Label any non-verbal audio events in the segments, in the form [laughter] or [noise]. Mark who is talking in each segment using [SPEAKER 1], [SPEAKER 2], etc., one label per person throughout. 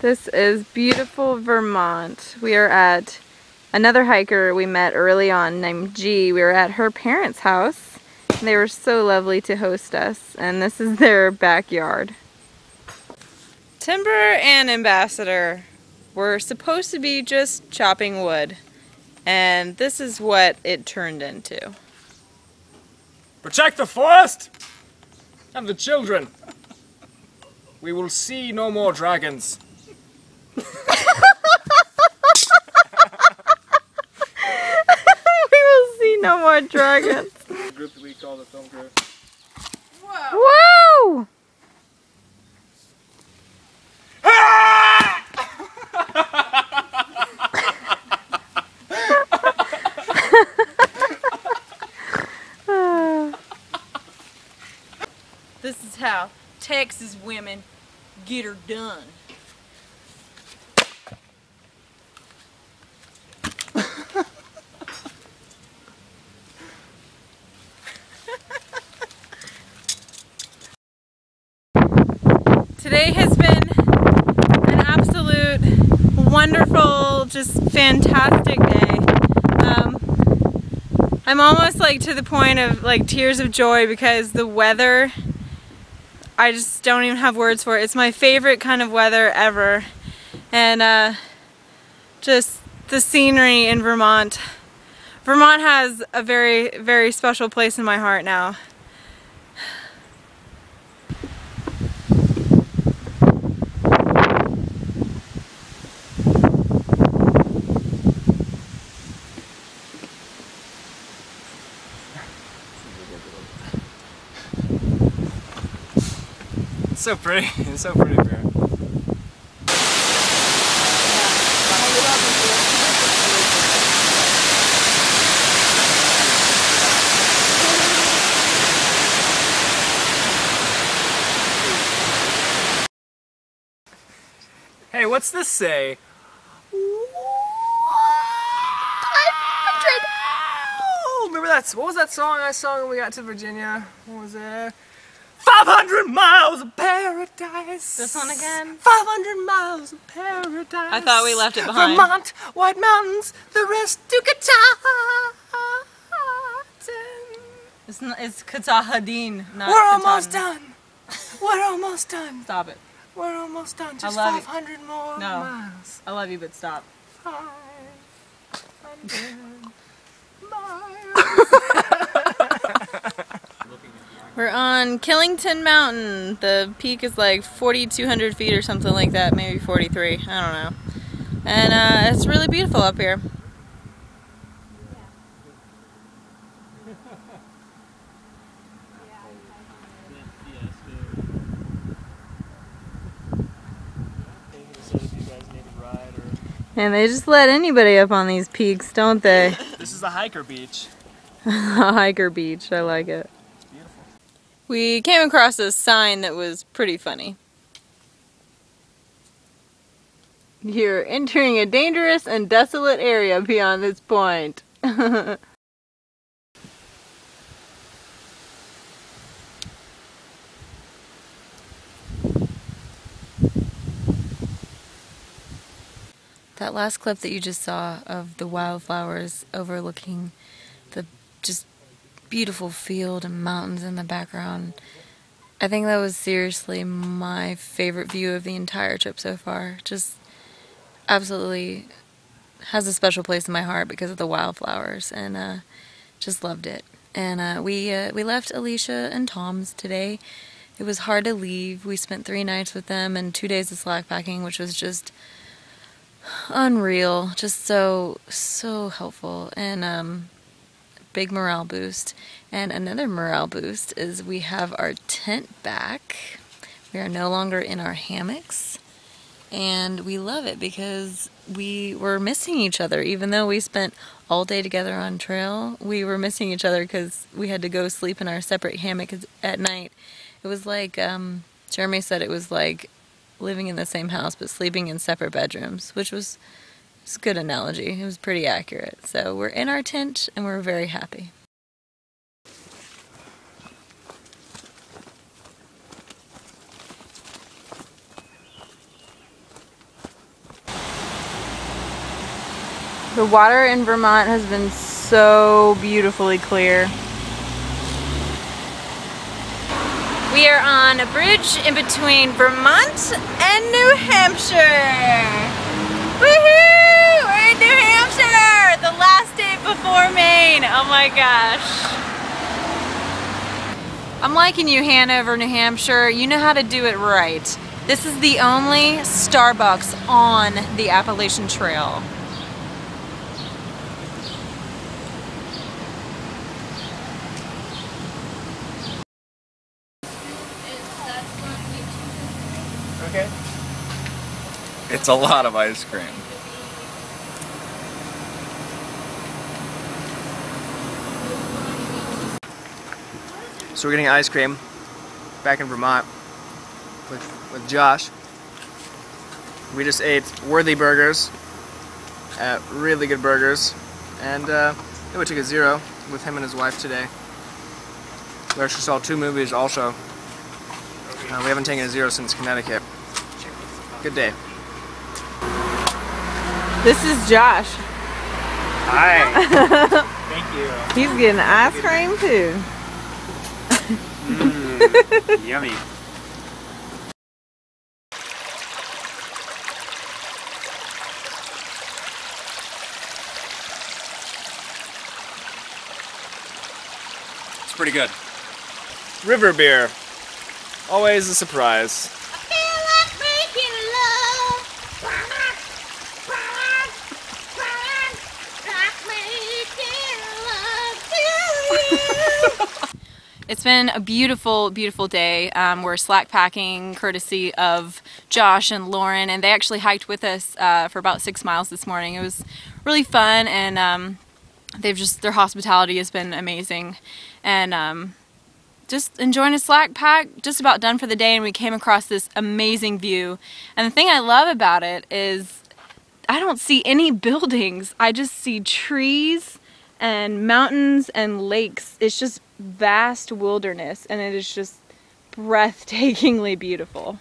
[SPEAKER 1] This is beautiful Vermont. We are at another hiker we met early on named G. We were at her parents' house. They were so lovely to host us. And this is their backyard. Timber and Ambassador were supposed to be just chopping wood. And this is what it turned into.
[SPEAKER 2] Protect the forest and the children. We will see no more dragons. [laughs]
[SPEAKER 1] we will see no more dragons.
[SPEAKER 2] The group that we call the film crew.
[SPEAKER 1] Whoa! this is how Texas women get her done. Today has been an absolute wonderful, just fantastic day. Um, I'm almost like to the point of like tears of joy because the weather, I just don't even have words for it. It's my favorite kind of weather ever. And uh, just the scenery in Vermont. Vermont has a very, very special place in my heart now.
[SPEAKER 2] It's so pretty. [laughs] It's so pretty, Bear. Hey, what's this say? Oh, remember that? What was that song I sung when we got to Virginia? What was it? 500 miles of paradise.
[SPEAKER 1] This one again?
[SPEAKER 2] 500 miles of paradise.
[SPEAKER 1] I thought we left it behind.
[SPEAKER 2] Vermont, White Mountains, the rest to Katahdin.
[SPEAKER 1] It's, n- it's Katahadin, not
[SPEAKER 2] We're almost done. We're almost done.
[SPEAKER 1] Stop it.
[SPEAKER 2] We're almost done. Just
[SPEAKER 1] love you.
[SPEAKER 2] 500 more
[SPEAKER 1] No.
[SPEAKER 2] miles.
[SPEAKER 1] I love you, but stop.
[SPEAKER 2] 500 [laughs]
[SPEAKER 1] We're on Killington Mountain. The peak is like 4,200 feet or something like that, maybe 43. I don't know. And uh, it's really beautiful up here. And they just let anybody up on these peaks, don't they?
[SPEAKER 2] This is a hiker beach. [laughs]
[SPEAKER 1] A hiker Beach, I like it.
[SPEAKER 2] It's beautiful.
[SPEAKER 1] We came across a sign that was pretty funny. You're entering a dangerous and desolate area beyond this point. [laughs] that last clip that you just saw of the wildflowers overlooking the just beautiful field and mountains in the background. I think that was seriously my favorite view of the entire trip so far. Just absolutely has a special place in my heart because of the wildflowers and uh, just loved it. And uh, we uh, we left Alicia and Tom's today. It was hard to leave. We spent three nights with them and two days of slack packing, which was just unreal. Just so so helpful and um, big morale boost. And another morale boost is we have our tent back. We are no longer in our hammocks. And we love it because we were missing each other. Even though we spent all day together on trail, we were missing each other because we had to go sleep in our separate hammocks at night. It was like, um, Jeremy said it was like living in the same house but sleeping in separate bedrooms, which was it's a good analogy. It was pretty accurate. So we're in our tent and we're very happy. The water in Vermont has been so beautifully clear. We are on a bridge in between Vermont and New Hampshire. Woohoo! We're in New Hampshire! The last day before Maine. Oh my gosh. I'm liking you, Hanover, New Hampshire. You know how to do it right. This is the only Starbucks on the Appalachian Trail.
[SPEAKER 2] Okay.
[SPEAKER 3] It's a lot of ice cream.
[SPEAKER 2] So we're getting ice cream back in Vermont with, with Josh. We just ate Worthy Burgers at really good burgers. And uh, we took a zero with him and his wife today. We actually saw two movies also. Uh, we haven't taken a zero since Connecticut. Good day.
[SPEAKER 1] This is Josh.
[SPEAKER 2] Hi. [laughs] Thank you.
[SPEAKER 1] He's getting ice cream too.
[SPEAKER 2] Yummy.
[SPEAKER 3] It's pretty good.
[SPEAKER 2] River beer. Always a surprise.
[SPEAKER 1] It's been a beautiful, beautiful day. Um, we're slack packing courtesy of Josh and Lauren, and they actually hiked with us uh, for about six miles this morning. It was really fun, and um, they've just their hospitality has been amazing, and um, just enjoying a slack pack. Just about done for the day, and we came across this amazing view. And the thing I love about it is I don't see any [laughs] buildings. I just see trees and mountains and lakes. It's just vast wilderness and it is just breathtakingly beautiful.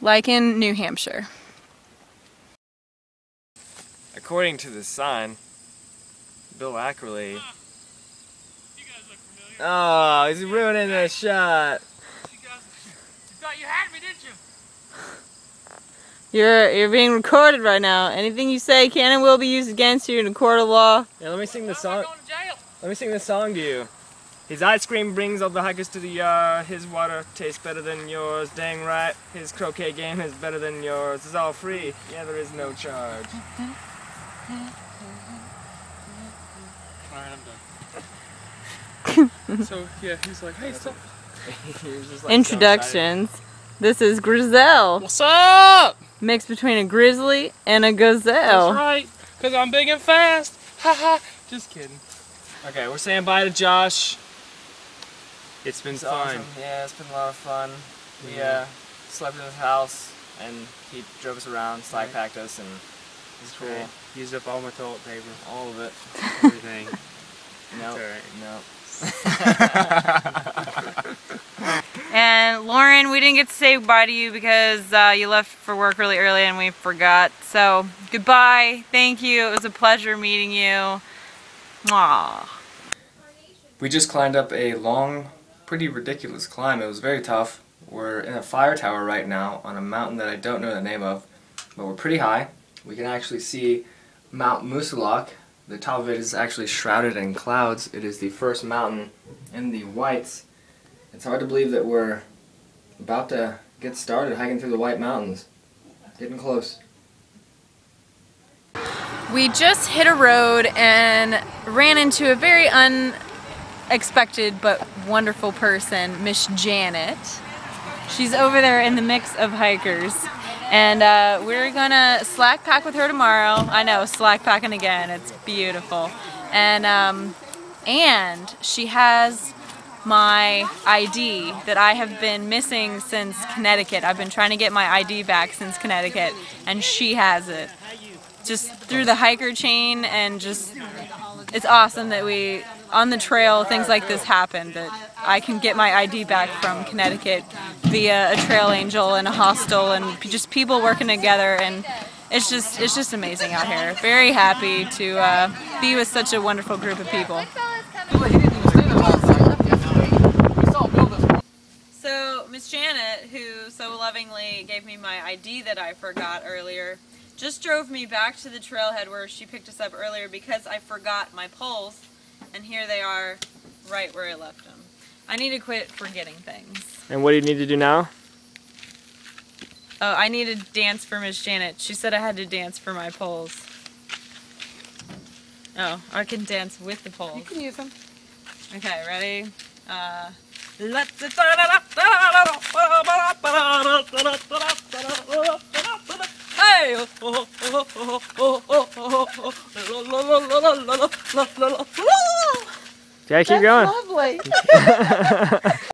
[SPEAKER 1] Like in New Hampshire.
[SPEAKER 2] According to the sign, Bill Ackerly. Oh, he's ruining the shot.
[SPEAKER 1] You're you're being recorded right now. Anything you say can and will be used against you in a court of law.
[SPEAKER 2] Yeah, let me sing the song. Let me sing the song to you. His ice cream brings all the hikers to the yard. His water tastes better than yours. Dang right. His croquet game is better than yours. It's all free. Yeah, there is no charge.
[SPEAKER 4] Alright, I'm done. [laughs] so yeah, he's like, hey, stop. [laughs]
[SPEAKER 2] He was like, so
[SPEAKER 1] Introductions. This is Grizel,
[SPEAKER 4] What's up?
[SPEAKER 1] Mixed between a grizzly and a gazelle.
[SPEAKER 4] That's right. Cause I'm big and fast. [laughs] Ha ha. Just kidding.
[SPEAKER 2] Okay, we're saying bye to Josh.
[SPEAKER 4] It's been
[SPEAKER 2] It's
[SPEAKER 4] fun.
[SPEAKER 2] awesome. Yeah, it's been a lot of fun. We uh, slept in his house and he drove us around, slack packed us, and it was cool.
[SPEAKER 4] Right. Used up all my toilet paper.
[SPEAKER 2] All of it. [laughs]
[SPEAKER 4] Everything.
[SPEAKER 2] No,
[SPEAKER 4] alright.
[SPEAKER 2] no. [laughs]
[SPEAKER 1] And Lauren, we didn't get to say goodbye to you because uh, you left for work really early and we forgot. So goodbye. Thank you. It was a pleasure meeting you. Aww.
[SPEAKER 2] We just climbed up a long, pretty ridiculous climb. It was very tough. We're in a fire tower right now on a mountain that I don't know the name of, but we're pretty high. We can actually see Mount Moosilauke. The top of it is actually shrouded in clouds. It is the first mountain in the Whites. It's hard to believe that we're about to get started hiking through the White Mountains. Getting close.
[SPEAKER 1] We just hit a road and ran into a very unexpected but wonderful person, Miss Janet. She's over there in the mix of hikers. And uh, we're gonna slack pack with her tomorrow. I know, slack packing again. It's beautiful. And um, and she has my ID that I have been missing since Connecticut. I've been trying to get my ID back since Connecticut, and she has it just through the hiker chain and just it's awesome that we on the trail things like this happen that I can get my ID back from Connecticut via a trail angel and a hostel and just people working together and it's just it's just amazing out here. Very happy to uh, be with such a wonderful group of people. So Miss Janet, who so lovingly gave me my ID that I forgot earlier, just drove me back to the trailhead where she picked us up earlier because I forgot my poles, and here they are, right where I left them. I need to quit forgetting things.
[SPEAKER 2] And what do you need to do now?
[SPEAKER 1] Oh, I need to dance for Miss Janet. She said I had to dance for my poles. Oh, I can dance with the poles.
[SPEAKER 5] You can use them.
[SPEAKER 1] Okay, ready? Uh, let's. Hey!
[SPEAKER 2] Yeah, keep going.
[SPEAKER 5] Lovely.